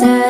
said